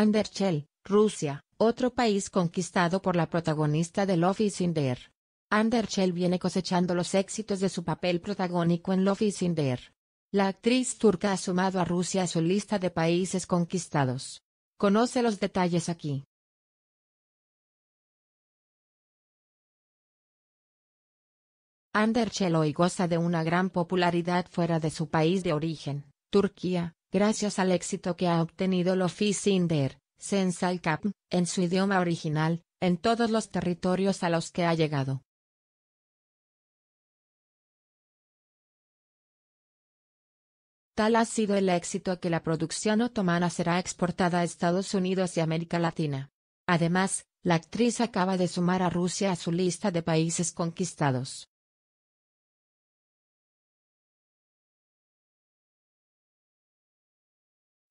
Anderchel, Rusia, otro país conquistado por la protagonista de Love is in the. Anderchel viene cosechando los éxitos de su papel protagónico en Love is in the. La actriz turca ha sumado a Rusia a su lista de países conquistados. Conoce los detalles aquí. Anderchel hoy goza de una gran popularidad fuera de su país de origen, Turquía, gracias al éxito que ha obtenido the Air, Sensal Cap, en su idioma original, en todos los territorios a los que ha llegado. Tal ha sido el éxito que la producción otomana será exportada a Estados Unidos y América Latina. Además, la actriz acaba de sumar a Rusia a su lista de países conquistados.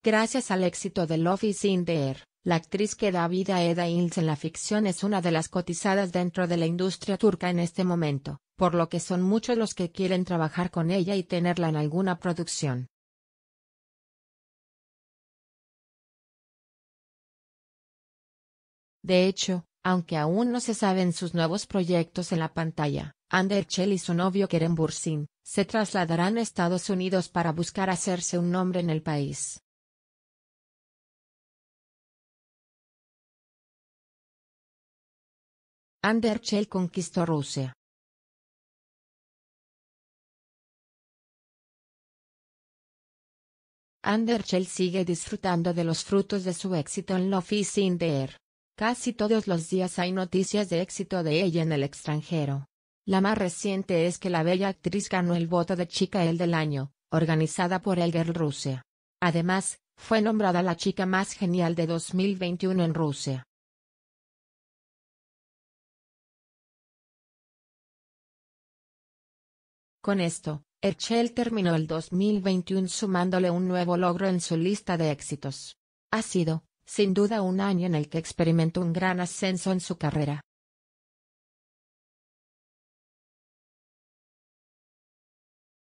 Gracias al éxito de Love is in the Air, la actriz que da vida a Eda Hills en la ficción es una de las cotizadas dentro de la industria turca en este momento, por lo que son muchos los que quieren trabajar con ella y tenerla en alguna producción. De hecho, aunque aún no se saben sus nuevos proyectos en la pantalla, Anderchel y su novio Kerem Bursin, se trasladarán a Estados Unidos para buscar hacerse un nombre en el país. Anderchel conquistó Rusia. Anderchel sigue disfrutando de los frutos de su éxito en Love in Air. Casi todos los días hay noticias de éxito de ella en el extranjero. La más reciente es que la bella actriz ganó el voto de Chica El del Año, organizada por El Girl Rusia. Además, fue nombrada la chica más genial de 2021 en Rusia. Con esto, Erchel terminó el 2021 sumándole un nuevo logro en su lista de éxitos. Ha sido, sin duda un año en el que experimentó un gran ascenso en su carrera.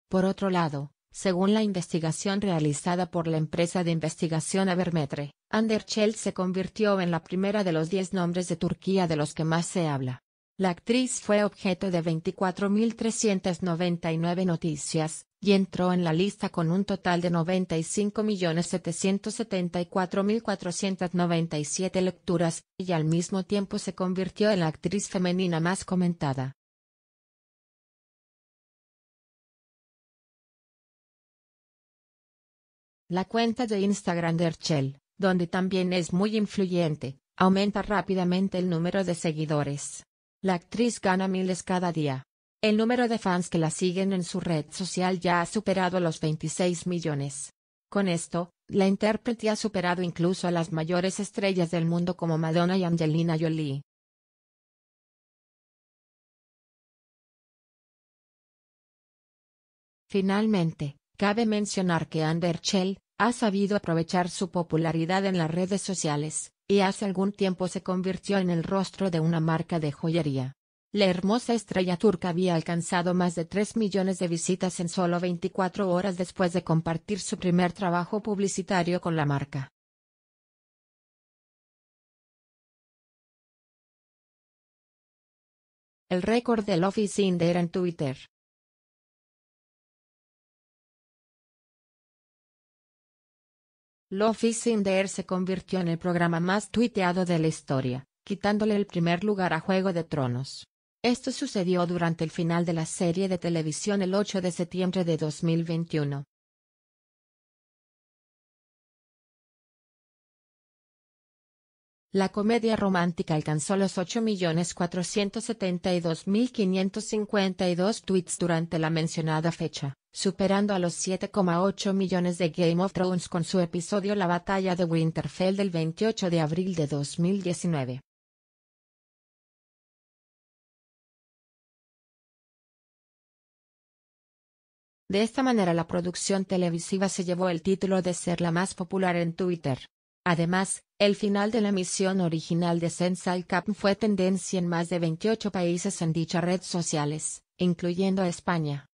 Por otro lado, según la investigación realizada por la empresa de investigación Avermetre, Anderchel se convirtió en la primera de los 10 nombres de Turquía de los que más se habla. La actriz fue objeto de 24.399 noticias, y entró en la lista con un total de 95.774.497 lecturas, y al mismo tiempo se convirtió en la actriz femenina más comentada. La cuenta de Instagram de Erchel, donde también es muy influyente, aumenta rápidamente el número de seguidores. La actriz gana miles cada día. El número de fans que la siguen en su red social ya ha superado los 26 millones. Con esto, la intérprete ha superado incluso a las mayores estrellas del mundo como Madonna y Angelina Jolie. Finalmente, cabe mencionar que Ander Chell ha sabido aprovechar su popularidad en las redes sociales, y hace algún tiempo se convirtió en el rostro de una marca de joyería. La hermosa estrella turca había alcanzado más de 3 millones de visitas en solo 24 horas después de compartir su primer trabajo publicitario con la marca. El récord del Office Inder en Twitter. Love is se convirtió en el programa más tuiteado de la historia, quitándole el primer lugar a Juego de Tronos. Esto sucedió durante el final de la serie de televisión el 8 de septiembre de 2021. La comedia romántica alcanzó los 8.472.552 tweets durante la mencionada fecha, superando a los 7,8 millones de Game of Thrones con su episodio La batalla de Winterfell del 28 de abril de 2019. De esta manera la producción televisiva se llevó el título de ser la más popular en Twitter. Además, el final de la emisión original de Sensal Cap fue tendencia en más de 28 países en dicha red sociales, incluyendo a España.